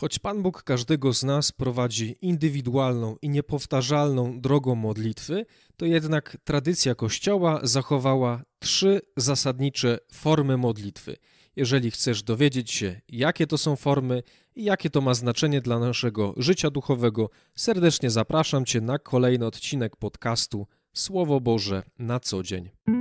Choć Pan Bóg każdego z nas prowadzi indywidualną i niepowtarzalną drogą modlitwy, to jednak tradycja Kościoła zachowała trzy zasadnicze formy modlitwy. Jeżeli chcesz dowiedzieć się, jakie to są formy i jakie to ma znaczenie dla naszego życia duchowego, serdecznie zapraszam Cię na kolejny odcinek podcastu Słowo Boże na co dzień.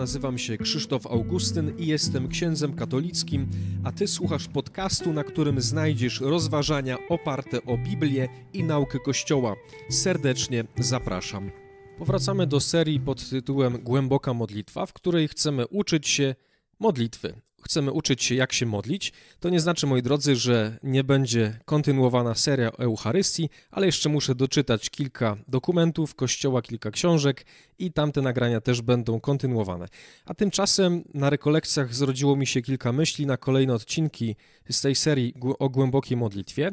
Nazywam się Krzysztof Augustyn i jestem księdzem katolickim, a ty słuchasz podcastu, na którym znajdziesz rozważania oparte o Biblię i naukę Kościoła. Serdecznie zapraszam. Powracamy do serii pod tytułem Głęboka modlitwa, w której chcemy uczyć się modlitwy, chcemy uczyć się, jak się modlić, to nie znaczy, moi drodzy, że nie będzie kontynuowana seria o Eucharystii, ale jeszcze muszę doczytać kilka dokumentów Kościoła, kilka książek i tamte nagrania też będą kontynuowane. A tymczasem na rekolekcjach zrodziło mi się kilka myśli na kolejne odcinki z tej serii o głębokiej modlitwie.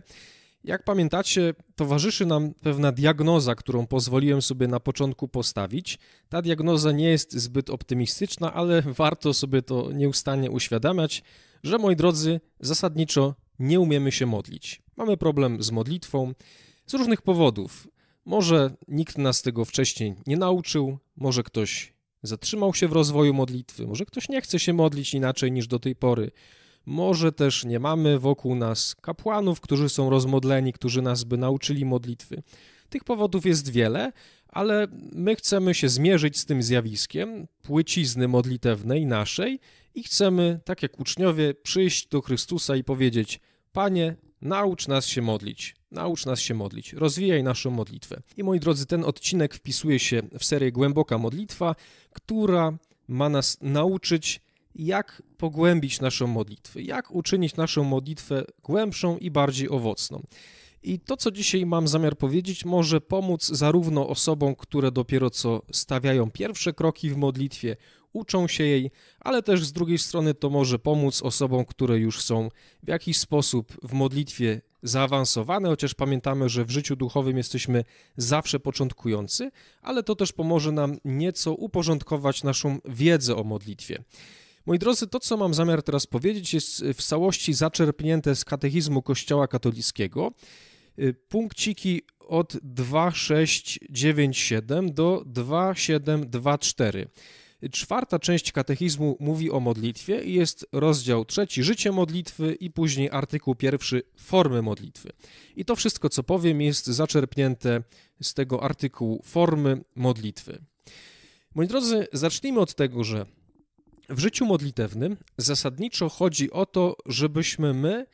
Jak pamiętacie, towarzyszy nam pewna diagnoza, którą pozwoliłem sobie na początku postawić. Ta diagnoza nie jest zbyt optymistyczna, ale warto sobie to nieustannie uświadamiać, że moi drodzy, zasadniczo nie umiemy się modlić. Mamy problem z modlitwą z różnych powodów. Może nikt nas tego wcześniej nie nauczył, może ktoś zatrzymał się w rozwoju modlitwy, może ktoś nie chce się modlić inaczej niż do tej pory. Może też nie mamy wokół nas kapłanów, którzy są rozmodleni, którzy nas by nauczyli modlitwy. Tych powodów jest wiele, ale my chcemy się zmierzyć z tym zjawiskiem płycizny modlitewnej naszej i chcemy, tak jak uczniowie, przyjść do Chrystusa i powiedzieć: Panie, naucz nas się modlić, naucz nas się modlić, rozwijaj naszą modlitwę. I moi drodzy, ten odcinek wpisuje się w serię Głęboka Modlitwa, która ma nas nauczyć jak pogłębić naszą modlitwę, jak uczynić naszą modlitwę głębszą i bardziej owocną. I to, co dzisiaj mam zamiar powiedzieć, może pomóc zarówno osobom, które dopiero co stawiają pierwsze kroki w modlitwie, uczą się jej, ale też z drugiej strony to może pomóc osobom, które już są w jakiś sposób w modlitwie zaawansowane, chociaż pamiętamy, że w życiu duchowym jesteśmy zawsze początkujący, ale to też pomoże nam nieco uporządkować naszą wiedzę o modlitwie. Moi drodzy, to co mam zamiar teraz powiedzieć jest w całości zaczerpnięte z katechizmu Kościoła katolickiego. Y, punkciki od 2697 do 2724. Czwarta część katechizmu mówi o modlitwie i jest rozdział trzeci życie modlitwy i później artykuł pierwszy formy modlitwy. I to wszystko, co powiem, jest zaczerpnięte z tego artykułu formy modlitwy. Moi drodzy, zacznijmy od tego, że w życiu modlitewnym zasadniczo chodzi o to, żebyśmy my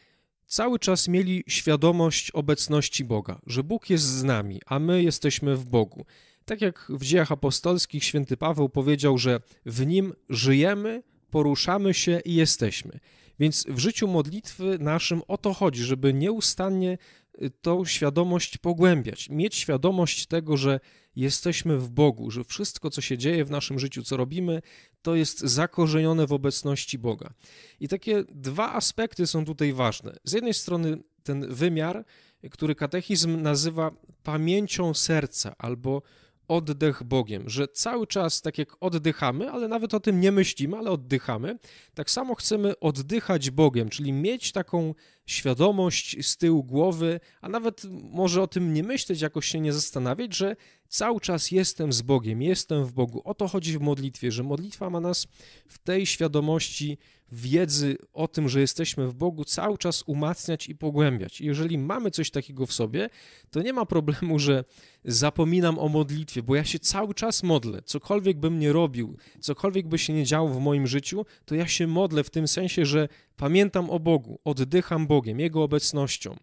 cały czas mieli świadomość obecności Boga, że Bóg jest z nami, a my jesteśmy w Bogu. Tak jak w dziejach apostolskich święty Paweł powiedział, że w Nim żyjemy, poruszamy się i jesteśmy. Więc w życiu modlitwy naszym o to chodzi, żeby nieustannie y, tą świadomość pogłębiać, mieć świadomość tego, że jesteśmy w Bogu, że wszystko, co się dzieje w naszym życiu, co robimy, to jest zakorzenione w obecności Boga. I takie dwa aspekty są tutaj ważne. Z jednej strony ten wymiar, który katechizm nazywa pamięcią serca albo oddech Bogiem, że cały czas tak jak oddychamy, ale nawet o tym nie myślimy, ale oddychamy, tak samo chcemy oddychać Bogiem, czyli mieć taką świadomość z tyłu głowy, a nawet może o tym nie myśleć, jakoś się nie zastanawiać, że cały czas jestem z Bogiem, jestem w Bogu. O to chodzi w modlitwie, że modlitwa ma nas w tej świadomości wiedzy o tym, że jesteśmy w Bogu, cały czas umacniać i pogłębiać. Jeżeli mamy coś takiego w sobie, to nie ma problemu, że zapominam o modlitwie, bo ja się cały czas modlę. Cokolwiek bym nie robił, cokolwiek by się nie działo w moim życiu, to ja się modlę w tym sensie, że pamiętam o Bogu, oddycham Bogiem, Jego obecnością.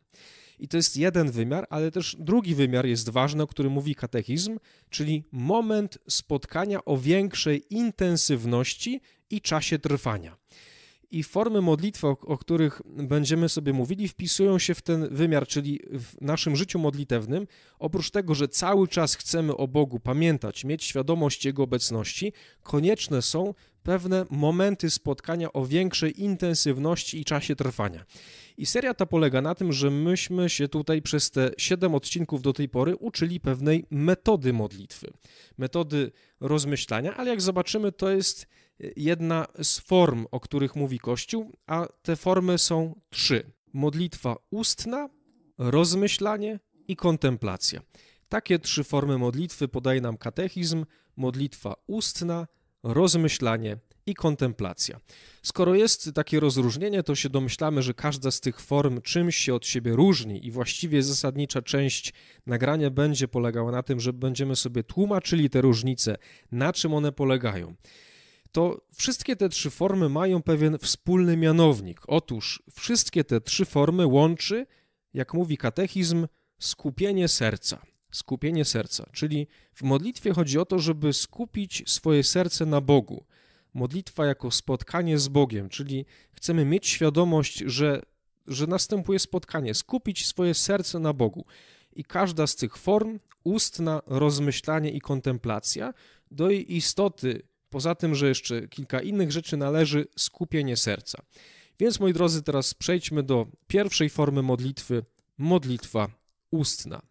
I to jest jeden wymiar, ale też drugi wymiar jest ważny, o którym mówi katechizm, czyli moment spotkania o większej intensywności i czasie trwania i formy modlitwy, o, o, których będziemy sobie mówili, wpisują się w ten wymiar, czyli w naszym życiu modlitewnym. Oprócz tego, że cały czas chcemy o Bogu pamiętać, mieć świadomość Jego obecności, konieczne są pewne momenty spotkania o większej intensywności i czasie trwania. I seria ta polega na tym, że myśmy się tutaj przez te siedem odcinków do tej pory uczyli pewnej metody modlitwy, metody rozmyślania, ale jak zobaczymy, to jest jedna z form, o których mówi Kościół, a te formy są trzy: modlitwa ustna, rozmyślanie i kontemplacja. Takie trzy formy modlitwy podaje nam katechizm: modlitwa ustna, rozmyślanie i kontemplacja. Skoro jest takie rozróżnienie, to się domyślamy, że każda z tych form czymś się od siebie różni i właściwie zasadnicza część nagrania będzie polegała na tym, że będziemy sobie tłumaczyli te różnice, na czym one polegają. To wszystkie te trzy formy mają pewien wspólny mianownik. Otóż wszystkie te trzy formy łączy, jak mówi katechizm, skupienie serca skupienie serca. Czyli w modlitwie chodzi o to, żeby skupić swoje serce na Bogu. Modlitwa jako spotkanie z Bogiem, czyli chcemy mieć świadomość, że, że następuje spotkanie, skupić swoje serce na Bogu. I każda z tych form, ustna, rozmyślanie i kontemplacja, do jej istoty, poza tym, że jeszcze kilka innych rzeczy należy skupienie serca. Więc moi drodzy, teraz przejdźmy do pierwszej formy modlitwy modlitwa ustna.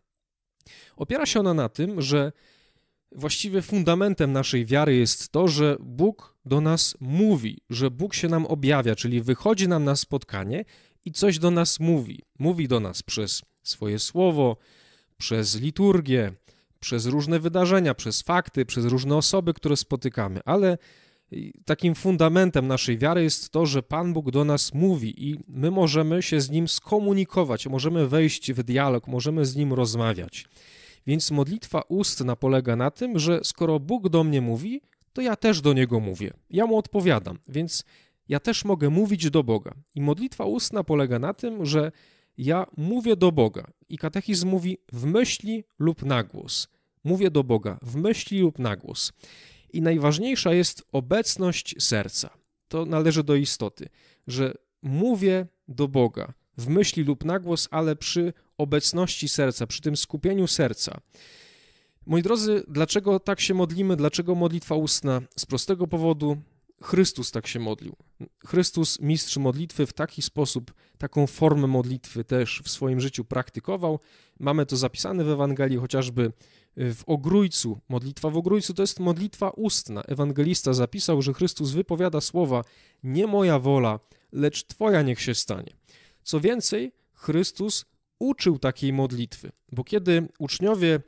Opiera się ona na tym, że właściwie fundamentem naszej wiary jest to, że Bóg do nas mówi, że Bóg się nam objawia, czyli wychodzi nam na spotkanie i coś do nas mówi. Mówi do nas przez swoje słowo, przez liturgię, przez różne wydarzenia, przez fakty, przez różne osoby, które spotykamy, ale takim fundamentem naszej wiary jest to, że Pan Bóg do nas mówi i my możemy się z Nim skomunikować, możemy wejść w dialog, możemy z Nim rozmawiać. Więc modlitwa ustna polega na tym, że skoro Bóg do mnie mówi, to ja też do Niego mówię. Ja Mu odpowiadam, więc ja też mogę mówić do Boga. I modlitwa ustna polega na tym, że ja mówię do Boga. I katechizm mówi w myśli lub na głos. Mówię do Boga w myśli lub na głos. I najważniejsza jest obecność serca. To należy do istoty, że mówię do Boga w myśli lub na głos, ale przy obecności serca, przy tym skupieniu serca. Moi drodzy, dlaczego tak się modlimy? Dlaczego modlitwa ustna? Z prostego powodu Chrystus tak się modlił. Chrystus, mistrz modlitwy, w taki sposób, taką formę modlitwy też w swoim życiu praktykował. Mamy to zapisane w Ewangelii, chociażby w ogrójcu. Modlitwa w ogrójcu to jest modlitwa ustna. Ewangelista zapisał, że Chrystus wypowiada słowa: Nie moja wola, lecz Twoja niech się stanie. Co więcej, Chrystus uczył takiej modlitwy, bo kiedy uczniowie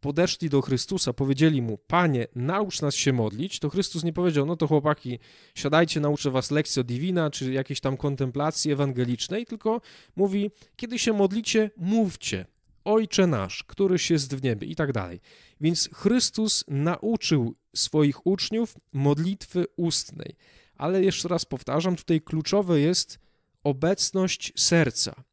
podeszli do Chrystusa, powiedzieli mu: Panie, naucz nas się modlić, to Chrystus nie powiedział: No to chłopaki, siadajcie, nauczę was lekcjo divina, czy jakiejś tam kontemplacji ewangelicznej, tylko mówi: Kiedy się modlicie, mówcie. Ojcze nasz, któryś jest w niebie i tak dalej. Więc Chrystus nauczył swoich uczniów modlitwy ustnej. Ale jeszcze raz powtarzam, tutaj kluczowe jest obecność serca.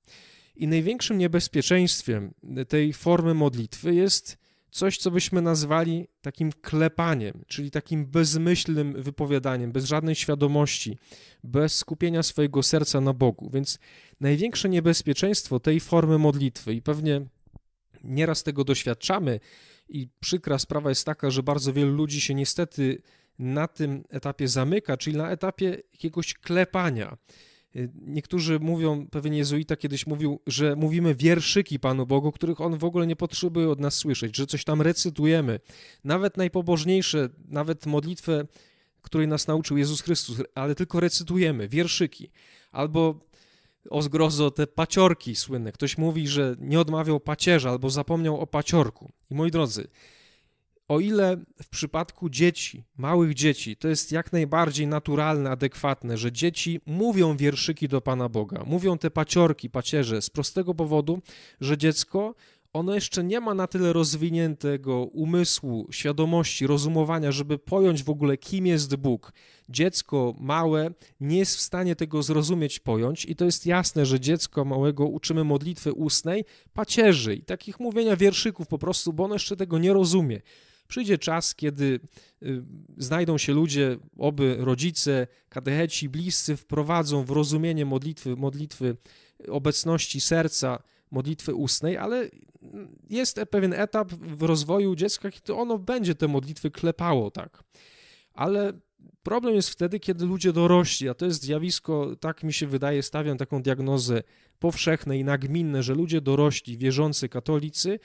I największym niebezpieczeństwem tej formy modlitwy jest coś, co byśmy nazwali takim klepaniem, czyli takim bezmyślnym wypowiadaniem, bez żadnej świadomości, bez skupienia swojego serca na Bogu. Więc największe niebezpieczeństwo tej formy modlitwy, i pewnie nieraz tego doświadczamy, i przykra sprawa jest taka, że bardzo wielu ludzi się niestety na tym etapie zamyka, czyli na etapie jakiegoś klepania Niektórzy mówią, pewien jezuita kiedyś mówił, że mówimy wierszyki Panu Bogu, których On w ogóle nie potrzebuje od nas słyszeć, że coś tam recytujemy. Nawet najpobożniejsze, nawet modlitwę, której nas nauczył Jezus Chrystus, ale tylko recytujemy, wierszyki. Albo o zgrozo te paciorki słynne. Ktoś mówi, że nie odmawiał pacierza albo zapomniał o paciorku. I moi drodzy, o ile w przypadku dzieci, małych dzieci, to jest jak najbardziej naturalne, adekwatne, że dzieci mówią wierszyki do Pana Boga, mówią te paciorki, pacierze z prostego powodu, że dziecko ono jeszcze nie ma na tyle rozwiniętego umysłu, świadomości, rozumowania, żeby pojąć w ogóle, kim jest Bóg. Dziecko małe nie jest w stanie tego zrozumieć, pojąć, i to jest jasne, że dziecko małego uczymy modlitwy ustnej, pacierzy i takich mówienia wierszyków po prostu, bo ono jeszcze tego nie rozumie. Przyjdzie czas, kiedy y, znajdą się ludzie, oby rodzice, katecheci, bliscy wprowadzą w rozumienie modlitwy, modlitwy obecności serca, modlitwy ustnej, ale jest pewien etap w rozwoju dziecka, kiedy ono będzie te modlitwy klepało, tak. Ale problem jest wtedy, kiedy ludzie dorośli, a to jest zjawisko, tak mi się wydaje, stawiam taką diagnozę powszechne i nagminne, że ludzie dorośli, wierzący katolicy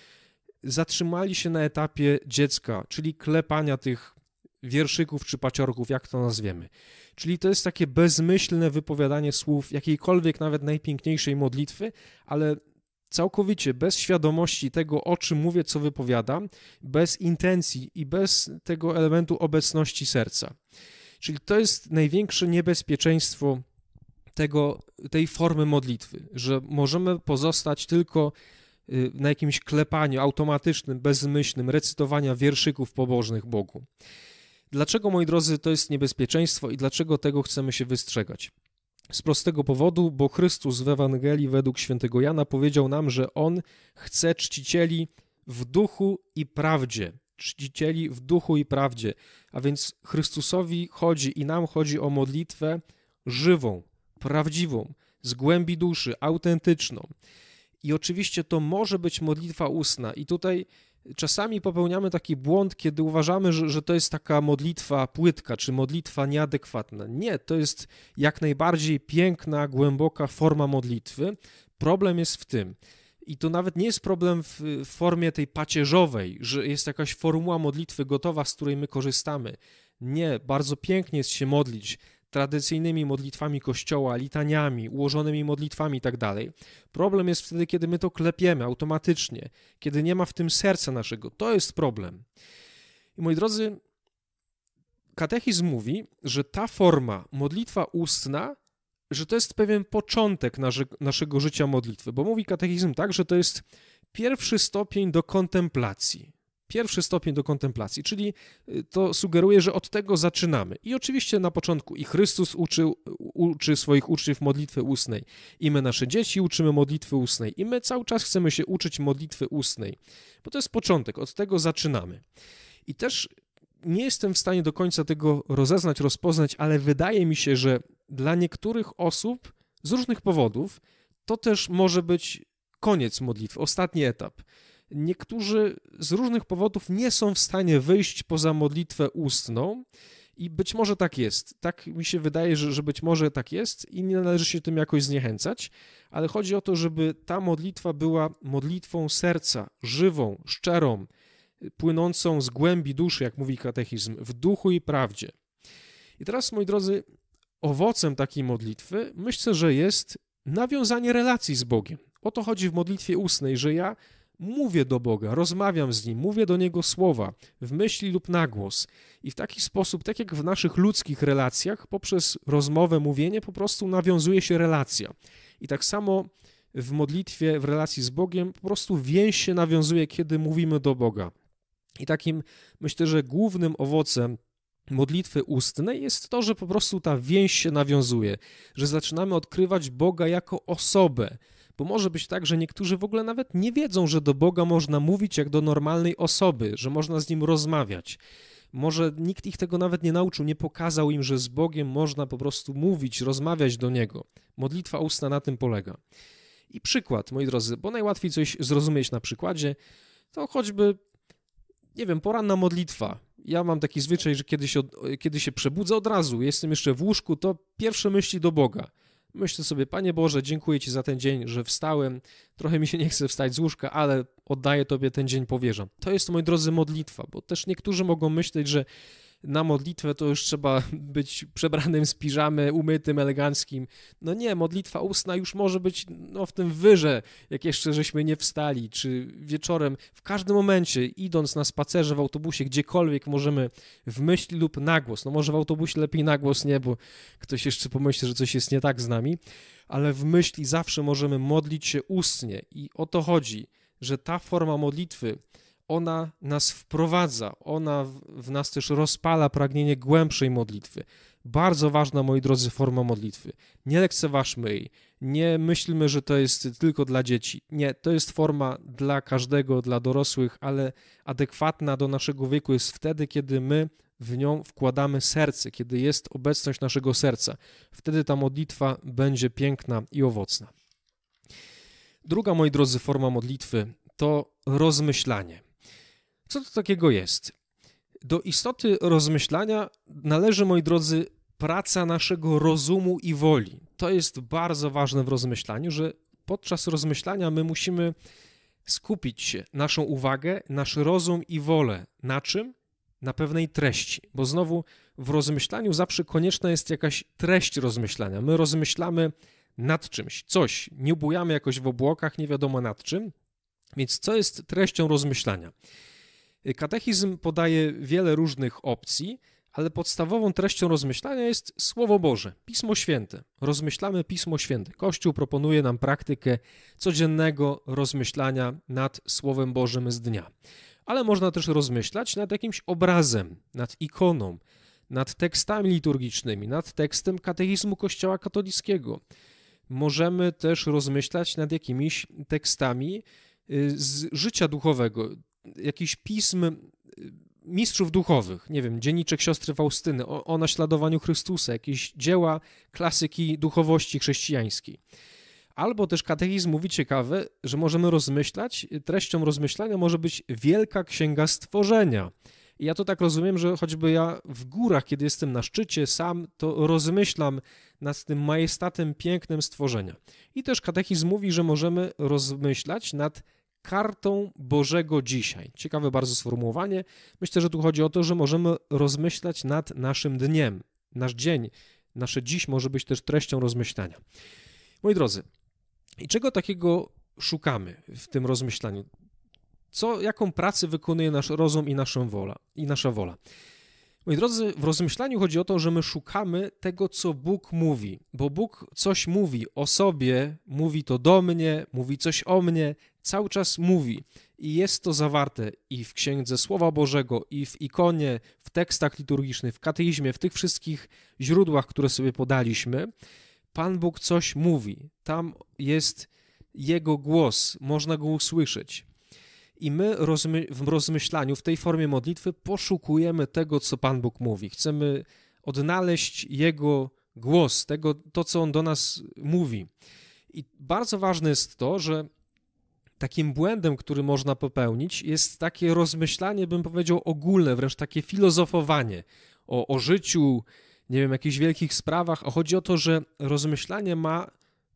zatrzymali się na etapie dziecka, czyli klepania tych wierszyków czy paciorków, jak to nazwiemy. Czyli to jest takie bezmyślne wypowiadanie słów jakiejkolwiek, nawet najpiękniejszej modlitwy, ale całkowicie bez świadomości tego, o czym mówię, co wypowiadam, bez intencji i bez tego elementu obecności serca. Czyli to jest największe niebezpieczeństwo tego, tej formy modlitwy, że możemy pozostać tylko na jakimś klepaniu automatycznym, bezmyślnym, recytowania wierszyków pobożnych Bogu. Dlaczego, moi drodzy, to jest niebezpieczeństwo i dlaczego tego chcemy się wystrzegać? Z prostego powodu, bo Chrystus w Ewangelii według świętego Jana powiedział nam, że On chce czcicieli w duchu i prawdzie. Czcicieli w duchu i prawdzie. A więc Chrystusowi chodzi i nam chodzi o modlitwę żywą, prawdziwą, z głębi duszy, autentyczną. I oczywiście to może być modlitwa ustna. I tutaj czasami popełniamy taki błąd, kiedy uważamy, że, że to jest taka modlitwa płytka, czy modlitwa nieadekwatna. Nie, to jest jak najbardziej piękna, głęboka forma modlitwy. Problem jest w tym, i to nawet nie jest problem w, formie tej pacierzowej, że jest jakaś formuła modlitwy gotowa, z której my korzystamy. Nie, bardzo pięknie jest się modlić tradycyjnymi modlitwami kościoła, litaniami, ułożonymi modlitwami. Tak problem jest wtedy, kiedy my to klepiemy automatycznie, kiedy nie ma w tym serca naszego. To jest problem. I moi drodzy, katechizm mówi, że ta forma modlitwa ustna, że to jest pewien początek nasze, naszego życia modlitwy, bo mówi katechizm tak, że to jest pierwszy stopień do kontemplacji pierwszy stopień do kontemplacji, czyli y, to sugeruje, że od tego zaczynamy. I oczywiście na początku i Chrystus uczył, uczy swoich uczniów modlitwy ustnej, i my nasze dzieci uczymy modlitwy ustnej, i my cały czas chcemy się uczyć modlitwy ustnej, bo to jest początek, od tego zaczynamy. I też nie jestem w stanie do końca tego rozeznać, rozpoznać, ale wydaje mi się, że dla niektórych osób z różnych powodów to też może być koniec modlitwy, ostatni etap niektórzy z różnych powodów nie są w stanie wyjść poza modlitwę ustną. I być może tak jest. Tak mi się wydaje, że, że być może tak jest i nie należy się tym jakoś zniechęcać, ale chodzi o to, żeby ta modlitwa była modlitwą serca, żywą, szczerą, płynącą z głębi duszy, jak mówi katechizm, w duchu i prawdzie. I teraz, moi drodzy, owocem takiej modlitwy myślę, że jest nawiązanie relacji z Bogiem. O to chodzi w modlitwie ustnej, że ja mówię do Boga, rozmawiam z Nim, mówię do Niego słowa, w myśli lub na głos. I w taki sposób, tak jak w naszych ludzkich relacjach, poprzez rozmowę, mówienie, po prostu nawiązuje się relacja. I tak samo w modlitwie, w relacji z Bogiem, po prostu więź się nawiązuje, kiedy mówimy do Boga. I takim, myślę, że głównym owocem modlitwy ustnej jest to, że po prostu ta więź się nawiązuje, że zaczynamy odkrywać Boga jako osobę, bo może być tak, że niektórzy w ogóle nawet nie wiedzą, że do Boga można mówić jak do normalnej osoby, że można z nim rozmawiać. Może nikt ich tego nawet nie nauczył, nie pokazał im, że z Bogiem można po prostu mówić, rozmawiać do Niego. Modlitwa ustna na tym polega. I przykład, moi drodzy, bo najłatwiej coś zrozumieć na przykładzie, to choćby, nie wiem, poranna modlitwa. Ja mam taki zwyczaj, że kiedy się, kiedy się przebudzę od razu, jestem jeszcze w łóżku, to pierwsze myśli do Boga. Myślę sobie, Panie Boże, dziękuję Ci za ten dzień, że wstałem. Trochę mi się nie chce wstać z łóżka, ale oddaję Tobie ten dzień, powierzam. To jest, moi drodzy, modlitwa, bo też niektórzy mogą myśleć, że na modlitwę to już trzeba być przebranym z piżamy, umytym, eleganckim. No nie, modlitwa ustna już może być no, w tym wyrze, jak jeszcze żeśmy nie wstali, czy wieczorem, w każdym momencie, idąc na spacerze w autobusie, gdziekolwiek możemy w myśli lub na głos. No może w autobusie lepiej na głos nie, bo ktoś jeszcze pomyśli, że coś jest nie tak z nami, ale w myśli zawsze możemy modlić się ustnie i o to chodzi, że ta forma modlitwy ona nas wprowadza, ona w nas też rozpala pragnienie głębszej modlitwy. Bardzo ważna, moi drodzy, forma modlitwy. Nie lekceważmy jej, nie myślmy, że to jest tylko dla dzieci. Nie, to jest forma dla każdego, dla dorosłych, ale adekwatna do naszego wieku jest wtedy, kiedy my w nią wkładamy serce, kiedy jest obecność naszego serca. Wtedy ta modlitwa będzie piękna i owocna. Druga, moi drodzy, forma modlitwy to rozmyślanie. Co to takiego jest? Do istoty rozmyślania należy, moi drodzy, praca naszego rozumu i woli. To jest bardzo ważne w rozmyślaniu, że podczas rozmyślania my musimy skupić się, naszą uwagę, nasz rozum i wolę. Na czym? na pewnej treści, bo znowu w rozmyślaniu zawsze konieczna jest jakaś treść rozmyślania. My rozmyślamy nad czymś, coś, nie bujamy jakoś w obłokach, nie wiadomo nad czym, więc co jest treścią rozmyślania? Katechizm podaje wiele różnych opcji, ale podstawową treścią rozmyślania jest Słowo Boże, Pismo Święte. Rozmyślamy Pismo Święte. Kościół proponuje nam praktykę codziennego rozmyślania nad Słowem Bożym z dnia. Ale można też rozmyślać nad jakimś obrazem, nad ikoną, nad tekstami liturgicznymi, nad tekstem katechizmu Kościoła katolickiego. Możemy też rozmyślać nad jakimiś tekstami y, z życia duchowego, jakichś pism y, mistrzów duchowych, nie wiem, dzienniczek siostry Faustyny o, o naśladowaniu Chrystusa, jakieś dzieła klasyki duchowości chrześcijańskiej. Albo też katechizm mówi ciekawe, że możemy rozmyślać, treścią rozmyślania może być wielka księga stworzenia. I ja to tak rozumiem, że choćby ja w górach, kiedy jestem na szczycie sam, to rozmyślam nad tym majestatem pięknym stworzenia. I też katechizm mówi, że możemy rozmyślać nad kartą Bożego dzisiaj. Ciekawe bardzo sformułowanie. Myślę, że tu chodzi o to, że możemy rozmyślać nad naszym dniem. Nasz dzień, nasze dziś może być też treścią rozmyślania. Moi drodzy, i czego takiego szukamy w tym rozmyślaniu? Co, jaką pracę wykonuje nasz rozum i, naszą wola, i nasza wola? Moi drodzy, w rozmyślaniu chodzi o to, że my szukamy tego, co Bóg mówi, bo Bóg coś mówi o sobie, mówi to do mnie, mówi coś o mnie, cały czas mówi. I jest to zawarte i w Księdze Słowa Bożego, i w ikonie, w tekstach liturgicznych, w kateizmie, w tych wszystkich źródłach, które sobie podaliśmy. Pan Bóg coś mówi. Tam jest Jego głos, można go usłyszeć. I my w rozmyślaniu, w tej formie modlitwy, poszukujemy tego, co Pan Bóg mówi. Chcemy odnaleźć Jego głos, tego, to, co On do nas mówi. I bardzo ważne jest to, że takim błędem, który można popełnić, jest takie rozmyślanie, bym powiedział, ogólne, wręcz takie filozofowanie o, o życiu, nie wiem, jakichś wielkich sprawach. A chodzi o to, że rozmyślanie ma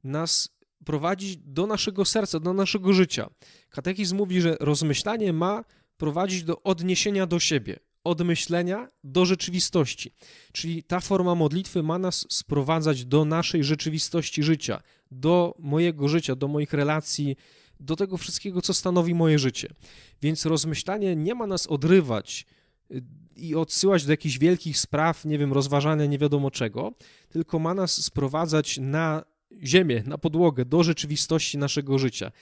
nas prowadzić do naszego serca, do naszego życia. Katechizm mówi, że rozmyślanie ma prowadzić do odniesienia do siebie, od myślenia do rzeczywistości. Czyli ta forma modlitwy ma nas sprowadzać do naszej rzeczywistości życia, do mojego życia, do moich relacji, do tego wszystkiego, co stanowi moje życie. Więc rozmyślanie nie ma nas odrywać y, i odsyłać do jakichś wielkich spraw, nie wiem, rozważania nie wiadomo czego, tylko ma nas sprowadzać na ziemię, na podłogę, do rzeczywistości naszego życia.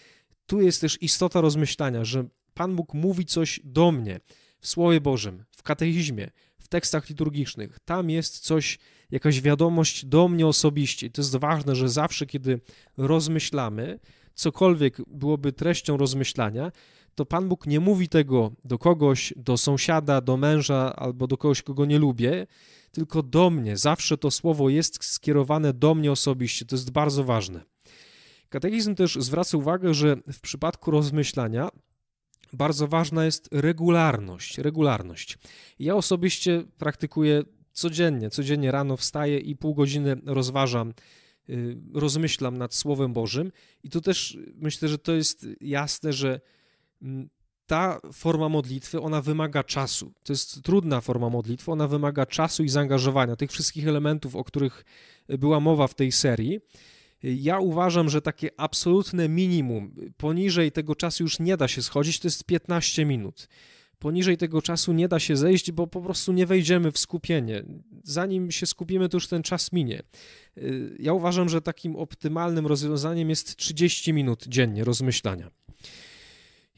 Tu jest też istota rozmyślania, że Pan Bóg mówi coś do mnie w Słowie Bożym, w katechizmie, w tekstach liturgicznych. Tam jest coś, jakaś wiadomość do mnie osobiście. I to jest ważne, że zawsze, kiedy rozmyślamy, cokolwiek byłoby treścią rozmyślania, to Pan Bóg nie mówi tego do kogoś, do sąsiada, do męża albo do kogoś, kogo nie lubię, tylko do mnie. Zawsze to słowo jest skierowane do mnie osobiście. To jest bardzo ważne. Katechizm też zwraca uwagę, że w przypadku rozmyślania bardzo ważna jest regularność. Regularność. Ja osobiście praktykuję codziennie. Codziennie rano wstaję i pół godziny rozważam Y, rozmyślam nad Słowem Bożym. I tu też myślę, że to jest jasne, że ta forma modlitwy, ona wymaga czasu. To jest trudna forma modlitwy, ona wymaga czasu i zaangażowania, tych wszystkich elementów, o których była mowa w tej serii. Ja uważam, że takie absolutne minimum, poniżej tego czasu już nie da się schodzić, to jest 15 minut poniżej tego czasu nie da się zejść, bo po prostu nie wejdziemy w skupienie. Zanim się skupimy, to już ten czas minie. Y, ja uważam, że takim optymalnym rozwiązaniem jest 30 minut dziennie rozmyślania.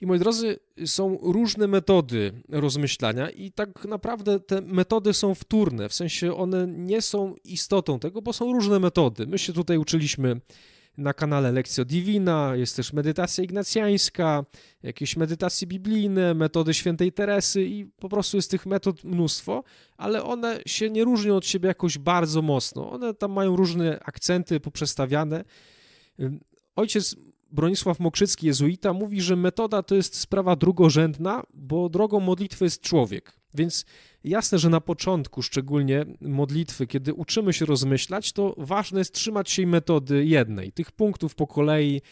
I moi drodzy, są różne metody rozmyślania, i tak naprawdę te metody są wtórne, w sensie one nie są istotą tego, bo są różne metody. My się tutaj uczyliśmy na kanale Lekcja Divina, jest też medytacja ignacjańska, jakieś medytacje biblijne, metody świętej Teresy i po prostu jest tych metod mnóstwo, ale one się nie różnią od siebie jakoś bardzo mocno. One tam mają różne akcenty poprzestawiane. Ojciec Bronisław Mokrzycki, jezuita, mówi, że metoda to jest sprawa drugorzędna, bo drogą modlitwy jest człowiek. Więc jasne, że na początku, szczególnie modlitwy, kiedy uczymy się rozmyślać, to ważne jest trzymać się metody jednej, tych punktów po kolei,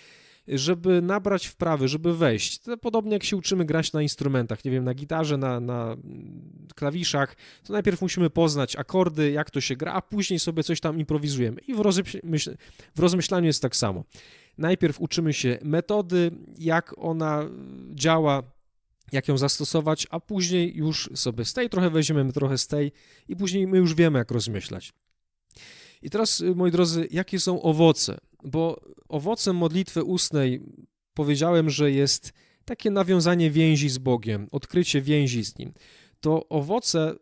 żeby nabrać wprawy, żeby wejść. To podobnie jak się uczymy grać na instrumentach, nie wiem, na gitarze, na, na klawiszach, to najpierw musimy poznać akordy, jak to się gra, a później sobie coś tam improwizujemy. I w, rozmyśl w rozmyślaniu jest tak samo. Najpierw uczymy się metody, jak ona działa, jak ją zastosować, a później już sobie z tej trochę weźmiemy, trochę z tej i później my już wiemy, jak rozmyślać. I teraz, y, moi drodzy, jakie są owoce? Bo owocem modlitwy ustnej powiedziałem, że jest takie nawiązanie więzi z Bogiem, odkrycie więzi z Nim. To owoce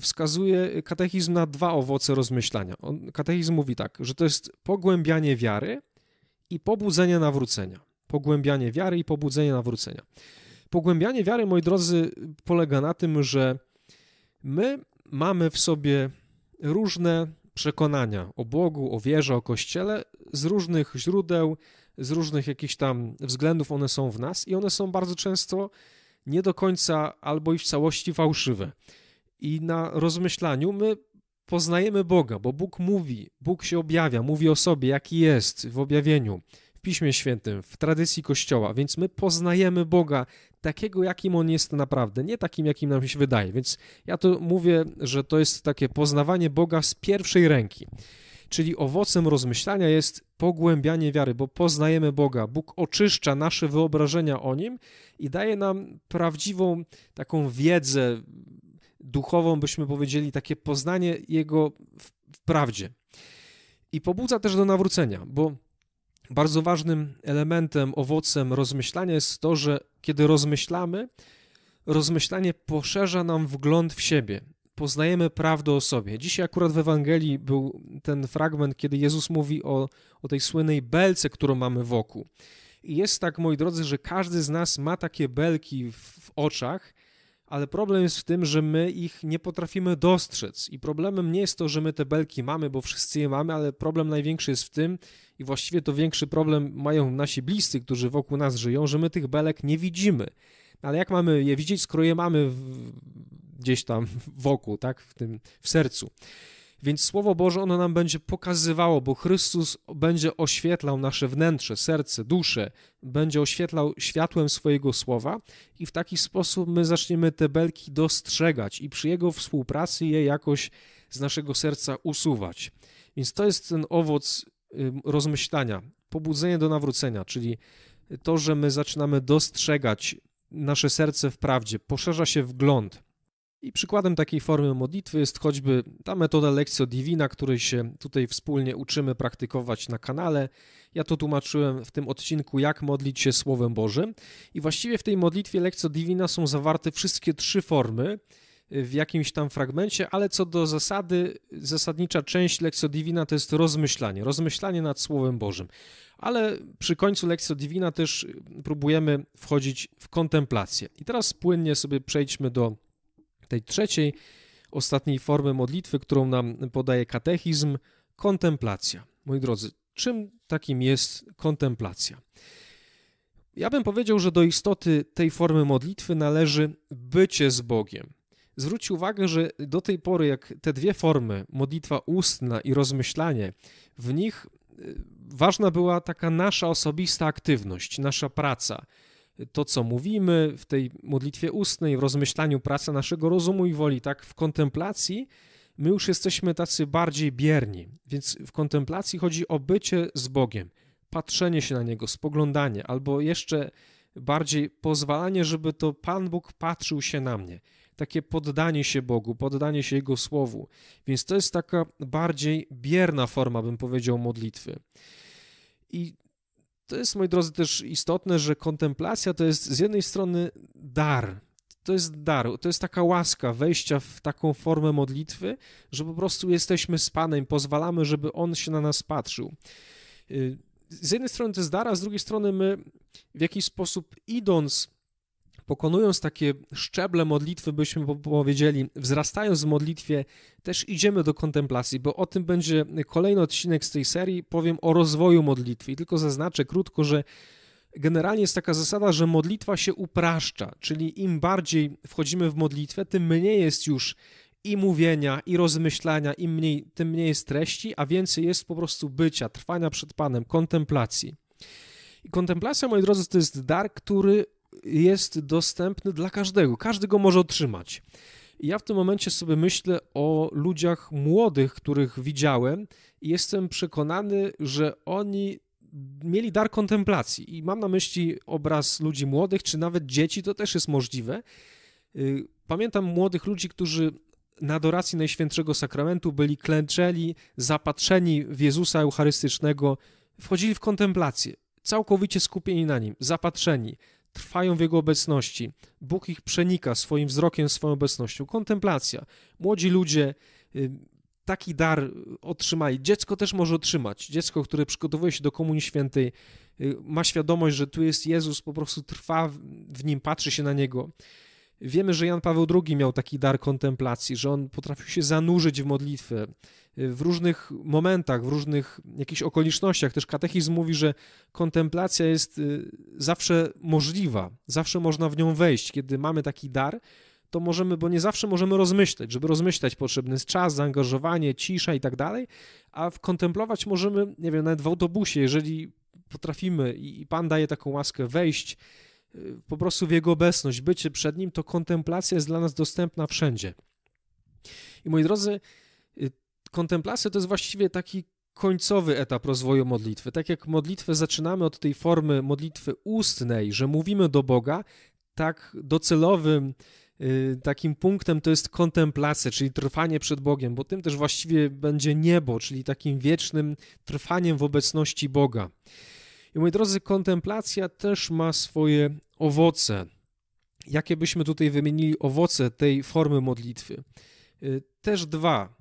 wskazuje katechizm na dwa owoce rozmyślania. Katechizm mówi tak, że to jest pogłębianie wiary i pobudzenie nawrócenia. Pogłębianie wiary i pobudzenie nawrócenia. Pogłębianie wiary, moi drodzy, polega na tym, że my mamy w sobie różne przekonania o Bogu, o wierze, o Kościele z różnych źródeł, z różnych jakichś tam względów one są w nas i one są bardzo często nie do końca albo i w całości fałszywe. I na rozmyślaniu my poznajemy Boga, bo Bóg mówi, Bóg się objawia, mówi o sobie, jaki jest w objawieniu, w Piśmie Świętym, w tradycji Kościoła, więc my poznajemy Boga takiego, jakim On jest naprawdę, nie takim, jakim nam się wydaje. Więc ja to mówię, że to jest takie poznawanie Boga z pierwszej ręki. Czyli owocem rozmyślania jest pogłębianie wiary, bo poznajemy Boga. Bóg oczyszcza nasze wyobrażenia o Nim i daje nam prawdziwą taką wiedzę duchową, byśmy powiedzieli, takie poznanie Jego w, prawdzie. I pobudza też do nawrócenia, bo bardzo ważnym elementem, owocem rozmyślania jest to, że kiedy rozmyślamy, rozmyślanie poszerza nam wgląd w siebie. Poznajemy prawdę o sobie. Dzisiaj akurat w Ewangelii był ten fragment, kiedy Jezus mówi o, o tej słynnej belce, którą mamy wokół. I jest tak, moi drodzy, że każdy z nas ma takie belki w, w oczach, ale problem jest w tym, że my ich nie potrafimy dostrzec. I problemem nie jest to, że my te belki mamy, bo wszyscy je mamy, ale problem największy jest w tym, i właściwie to większy problem mają nasi bliscy, którzy wokół nas żyją, że my tych belek nie widzimy. Ale jak mamy je widzieć, skoro je mamy w, gdzieś tam wokół, tak, w tym, w sercu. Więc Słowo Boże ono nam będzie pokazywało, bo Chrystus będzie oświetlał nasze wnętrze, serce, duszę, będzie oświetlał światłem swojego Słowa i w taki sposób my zaczniemy te belki dostrzegać i przy Jego współpracy je jakoś z naszego serca usuwać. Więc to jest ten owoc rozmyślania, pobudzenie do nawrócenia, czyli to, że my zaczynamy dostrzegać nasze serce w prawdzie, poszerza się wgląd. I przykładem takiej formy modlitwy jest choćby ta metoda Lectio Divina, której się tutaj wspólnie uczymy praktykować na kanale. Ja to tłumaczyłem w tym odcinku, jak modlić się Słowem Bożym. I właściwie w tej modlitwie Lectio Divina są zawarte wszystkie trzy formy w jakimś tam fragmencie, ale co do zasady, zasadnicza część Lectio Divina to jest rozmyślanie, rozmyślanie nad Słowem Bożym. Ale przy końcu Lectio Divina też próbujemy wchodzić w kontemplację. I teraz płynnie sobie przejdźmy do tej trzeciej, ostatniej formy modlitwy, którą nam podaje katechizm, kontemplacja. Moi drodzy, czym takim jest kontemplacja? Ja bym powiedział, że do istoty tej formy modlitwy należy bycie z Bogiem. Zwróć uwagę, że do tej pory, jak te dwie formy, modlitwa ustna i rozmyślanie, w nich y, ważna była taka nasza osobista aktywność, nasza praca, to, co mówimy w tej modlitwie ustnej, w rozmyślaniu praca naszego rozumu i woli, tak w kontemplacji my już jesteśmy tacy bardziej bierni. Więc w kontemplacji chodzi o bycie z Bogiem, patrzenie się na Niego, spoglądanie, albo jeszcze bardziej pozwalanie, żeby to Pan Bóg patrzył się na mnie. Takie poddanie się Bogu, poddanie się Jego Słowu. Więc to jest taka bardziej bierna forma, bym powiedział, modlitwy. I to jest, moi drodzy, też istotne, że kontemplacja to jest z jednej strony dar. To jest dar, to jest taka łaska wejścia w taką formę modlitwy, że po prostu jesteśmy z Panem, pozwalamy, żeby On się na nas patrzył. Y, z jednej strony to jest dar, a z drugiej strony my w jakiś sposób idąc pokonując takie szczeble modlitwy, byśmy powiedzieli, wzrastając w modlitwie, też idziemy do kontemplacji, bo o tym będzie kolejny odcinek z tej serii. Powiem o rozwoju modlitwy i tylko zaznaczę krótko, że generalnie jest taka zasada, że modlitwa się upraszcza, czyli im bardziej wchodzimy w modlitwę, tym mniej jest już i mówienia, i rozmyślania, im mniej, tym mniej jest treści, a więcej jest po prostu bycia, trwania przed Panem, kontemplacji. I kontemplacja, moi drodzy, to jest dar, który jest dostępny dla każdego. Każdy go może otrzymać. Ja w tym momencie sobie myślę o ludziach młodych, których widziałem, i jestem przekonany, że oni mieli dar kontemplacji. I mam na myśli obraz ludzi młodych, czy nawet dzieci, to też jest możliwe. Y, pamiętam młodych ludzi, którzy na adoracji Najświętszego Sakramentu byli klęczeli, zapatrzeni w Jezusa Eucharystycznego, wchodzili w kontemplację, całkowicie skupieni na Nim, zapatrzeni, trwają w Jego obecności. Bóg ich przenika swoim wzrokiem, swoją obecnością. Kontemplacja. Młodzi ludzie y, taki dar otrzymali. Dziecko też może otrzymać. Dziecko, które przygotowuje się do Komunii Świętej, y, ma świadomość, że tu jest Jezus, po prostu trwa w nim, patrzy się na Niego. Wiemy, że Jan Paweł II miał taki dar kontemplacji, że on potrafił się zanurzyć w modlitwę w różnych momentach, w różnych jakichś okolicznościach. Też katechizm mówi, że kontemplacja jest y, zawsze możliwa, zawsze można w nią wejść. Kiedy mamy taki dar, to możemy, bo nie zawsze możemy rozmyśleć. Żeby rozmyślać, potrzebny jest czas, zaangażowanie, cisza i tak dalej, a kontemplować możemy, nie wiem, nawet w autobusie, jeżeli potrafimy i Pan daje taką łaskę wejść po prostu w Jego obecność, bycie przed Nim, to kontemplacja jest dla nas dostępna wszędzie. I moi drodzy, y, kontemplacja to jest właściwie taki końcowy etap rozwoju modlitwy. Tak jak modlitwę zaczynamy od tej formy modlitwy ustnej, że mówimy do Boga, tak docelowym Y, takim punktem to jest kontemplacja, czyli trwanie przed Bogiem, bo tym też właściwie będzie niebo, czyli takim wiecznym trwaniem w obecności Boga. I moi drodzy, kontemplacja też ma swoje owoce. Jakie byśmy tutaj wymienili owoce tej formy modlitwy? Y, też dwa.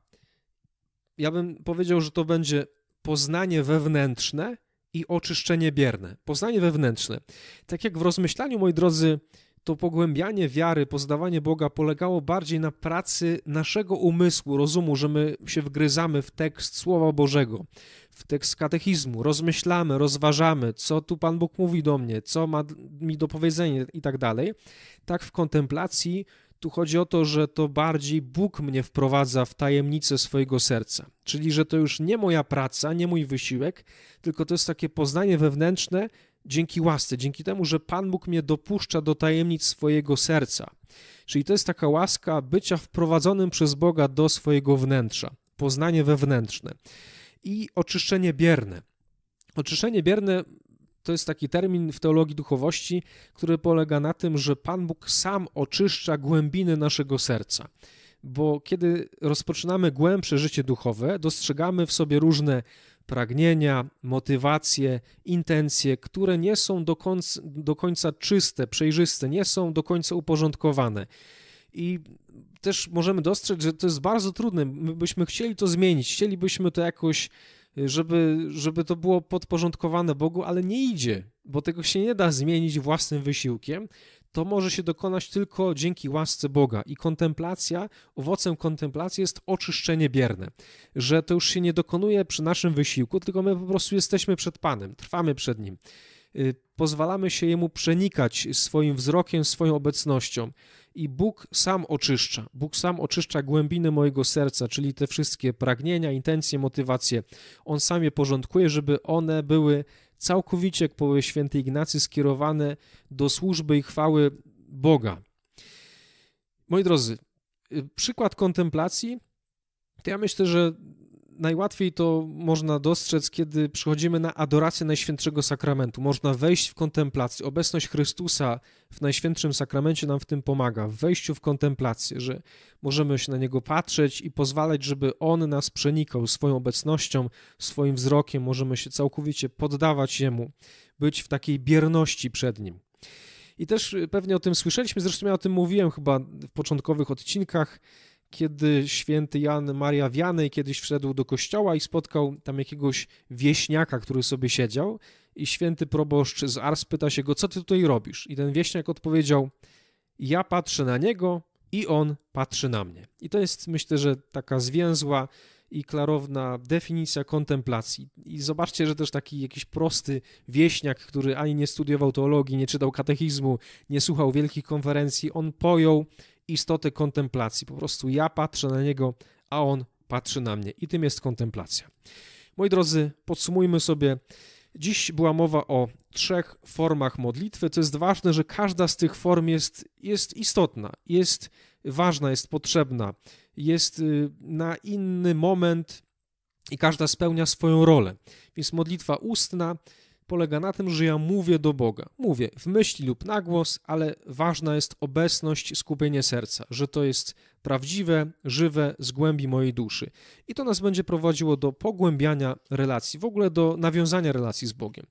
Ja bym powiedział, że to będzie poznanie wewnętrzne i oczyszczenie bierne. Poznanie wewnętrzne. Tak jak w rozmyślaniu, moi drodzy, to pogłębianie wiary, poznawanie Boga polegało bardziej na pracy naszego umysłu, rozumu, że my się wgryzamy w tekst Słowa Bożego, w tekst katechizmu, rozmyślamy, rozważamy, co tu Pan Bóg mówi do mnie, co ma mi do powiedzenia i tak dalej. Tak w kontemplacji tu chodzi o to, że to bardziej Bóg mnie wprowadza w tajemnicę swojego serca. Czyli, że to już nie moja praca, nie mój wysiłek, tylko to jest takie poznanie wewnętrzne, dzięki łasce, dzięki temu, że Pan Bóg mnie dopuszcza do tajemnic swojego serca. Czyli to jest taka łaska bycia wprowadzonym przez Boga do swojego wnętrza, poznanie wewnętrzne i oczyszczenie bierne. Oczyszczenie bierne to jest taki termin w teologii duchowości, który polega na tym, że Pan Bóg sam oczyszcza głębiny naszego serca. Bo kiedy rozpoczynamy głębsze życie duchowe, dostrzegamy w sobie różne pragnienia, motywacje, intencje, które nie są do końca, do końca czyste, przejrzyste, nie są do końca uporządkowane. I też możemy dostrzec, że to jest bardzo trudne. My byśmy chcieli to zmienić, chcielibyśmy to jakoś, żeby, żeby to było podporządkowane Bogu, ale nie idzie, bo tego się nie da zmienić własnym wysiłkiem to może się dokonać tylko dzięki łasce Boga. I kontemplacja, owocem kontemplacji jest oczyszczenie bierne, że to już się nie dokonuje przy naszym wysiłku, tylko my po prostu jesteśmy przed Panem, trwamy przed Nim. Y, pozwalamy się Jemu przenikać swoim wzrokiem, swoją obecnością. I Bóg sam oczyszcza. Bóg sam oczyszcza głębiny mojego serca, czyli te wszystkie pragnienia, intencje, motywacje. On sam je porządkuje, żeby one były całkowicie, jak powie święty Ignacy, skierowane do służby i chwały Boga. Moi drodzy, y, przykład kontemplacji, to ja myślę, że najłatwiej to można dostrzec, kiedy przychodzimy na adorację Najświętszego Sakramentu. Można wejść w kontemplację. Obecność Chrystusa w Najświętszym Sakramencie nam w tym pomaga, w wejściu w kontemplację, że możemy się na Niego patrzeć i pozwalać, żeby On nas przenikał swoją obecnością, swoim wzrokiem. Możemy się całkowicie poddawać Jemu, być w takiej bierności przed Nim. I też pewnie o tym słyszeliśmy, zresztą ja o tym mówiłem chyba w początkowych odcinkach, kiedy święty Jan Maria Wianej kiedyś wszedł do kościoła i spotkał tam jakiegoś wieśniaka, który sobie siedział i święty proboszcz z Ars pyta się go, co ty tutaj robisz? I ten wieśniak odpowiedział, ja patrzę na niego i on patrzy na mnie. I to jest, myślę, że taka zwięzła i klarowna definicja kontemplacji. I zobaczcie, że też taki jakiś prosty wieśniak, który ani nie studiował teologii, nie czytał katechizmu, nie słuchał wielkich konferencji, on pojął istotę kontemplacji. Po prostu ja patrzę na niego, a on patrzy na mnie. I tym jest kontemplacja. Moi drodzy, podsumujmy sobie. Dziś była mowa o trzech formach modlitwy. To jest ważne, że każda z tych form jest, jest istotna, jest ważna, jest potrzebna, jest y, na inny moment i każda spełnia swoją rolę. Więc modlitwa ustna polega na tym, że ja mówię do Boga. Mówię w myśli lub na głos, ale ważna jest obecność, skupienie serca, że to jest prawdziwe, żywe z głębi mojej duszy. I to nas będzie prowadziło do pogłębiania relacji, w ogóle do nawiązania relacji z Bogiem.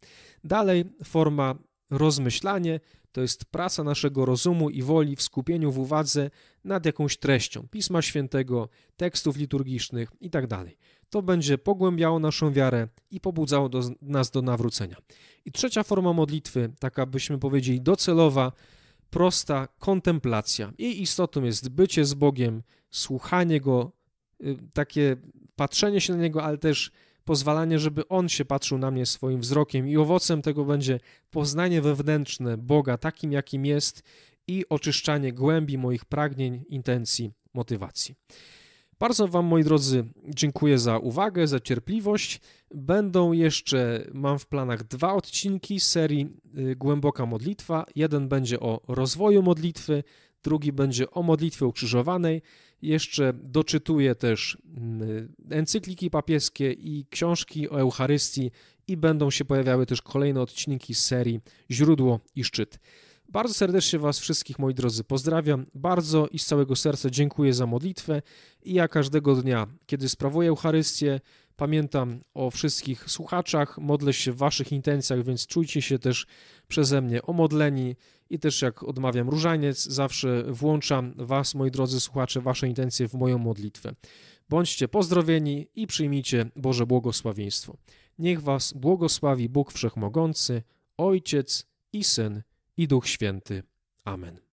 Dalej forma rozmyślanie to jest praca naszego rozumu i woli w skupieniu w uwadze nad jakąś treścią Pisma Świętego, tekstów liturgicznych itd. To będzie pogłębiało naszą wiarę i pobudzało do, nas do nawrócenia. I trzecia forma modlitwy, taka byśmy powiedzieli docelowa, prosta kontemplacja. Jej istotą jest bycie z Bogiem, słuchanie Go, y, takie patrzenie się na Niego, ale też pozwalanie, żeby On się patrzył na mnie swoim wzrokiem i owocem tego będzie poznanie wewnętrzne Boga takim, jakim jest i oczyszczanie głębi moich pragnień, intencji, motywacji. Bardzo Wam, moi drodzy, dziękuję za uwagę, za cierpliwość. Będą jeszcze, mam w planach dwa odcinki serii y, Głęboka Modlitwa. Jeden będzie o rozwoju modlitwy, drugi będzie o modlitwie ukrzyżowanej. Jeszcze doczytuję też mm, encykliki papieskie i książki o Eucharystii i będą się pojawiały też kolejne odcinki serii Źródło i Szczyt. Bardzo serdecznie Was wszystkich, moi drodzy, pozdrawiam. Bardzo i z całego serca dziękuję za modlitwę. I ja każdego dnia, kiedy sprawuję Eucharystię, pamiętam o wszystkich słuchaczach, modlę się w Waszych intencjach, więc czujcie się też przeze mnie omodleni. I też jak odmawiam różaniec, zawsze włączam Was, moi drodzy słuchacze, Wasze intencje w moją modlitwę. Bądźcie pozdrowieni i przyjmijcie Boże błogosławieństwo. Niech Was błogosławi Bóg Wszechmogący, Ojciec i Syn i Duch Święty. Amen.